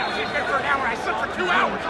I was in here for an hour. I slept for two hours.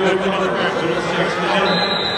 Thank you.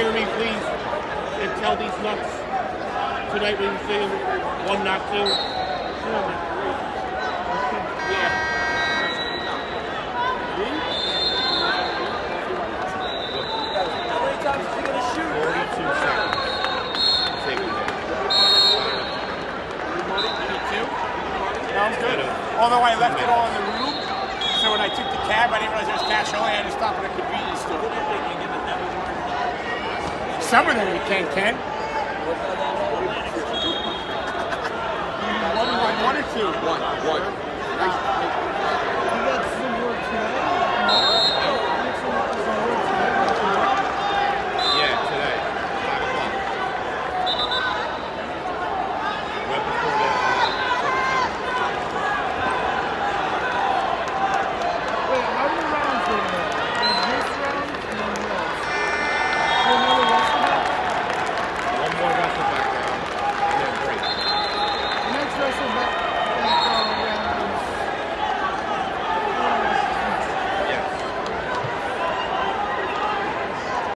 hear me, please, and tell these nuts tonight when you sing one not two. How many times is he going good. Although I left it all in the room, so when I took the cab, I didn't realize there was cash only. I had to stop at a convenience store summer than you can, Ken. One, one, one or? One, one.